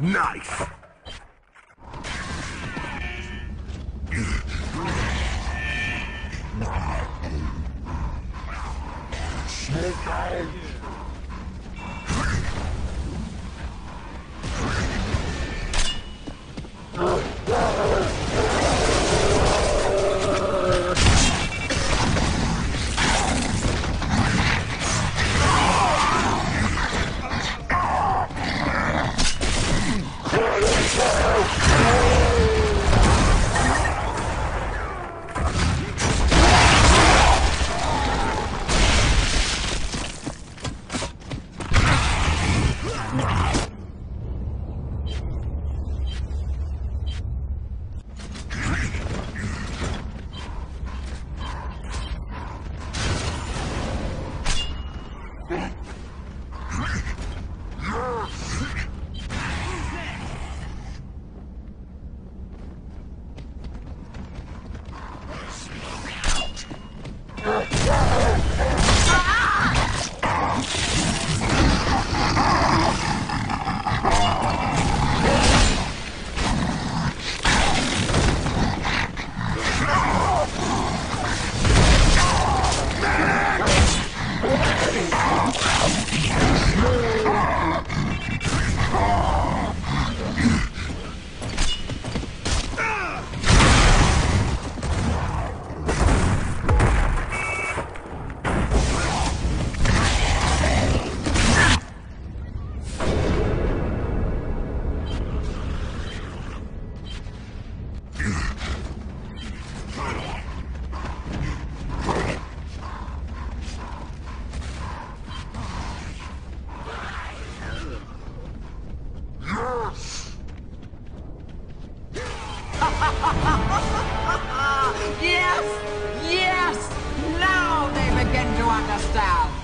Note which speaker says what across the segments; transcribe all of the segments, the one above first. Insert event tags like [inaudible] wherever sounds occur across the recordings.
Speaker 1: Nice! Smoke out! [laughs]
Speaker 2: yes! Yes! Now they begin to understand!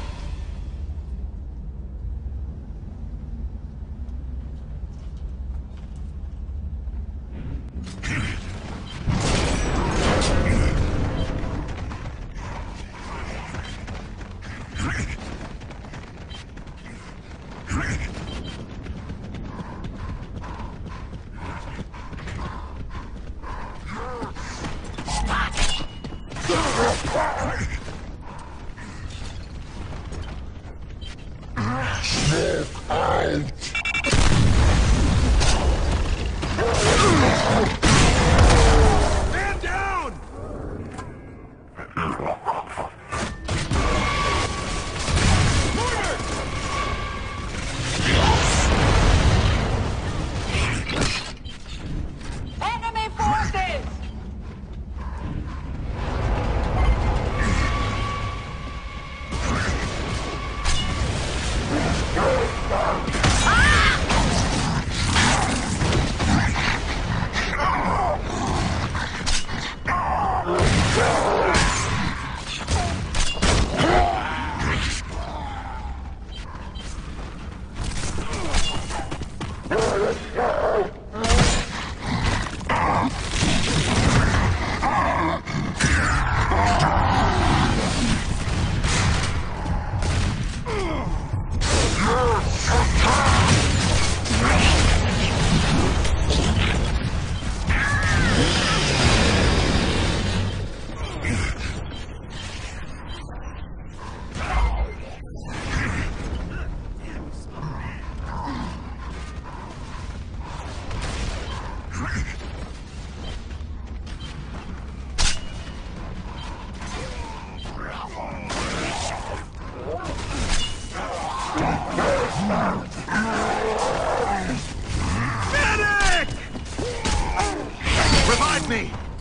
Speaker 1: Smoke out.
Speaker 2: Yeah.
Speaker 3: Medic! Revive me!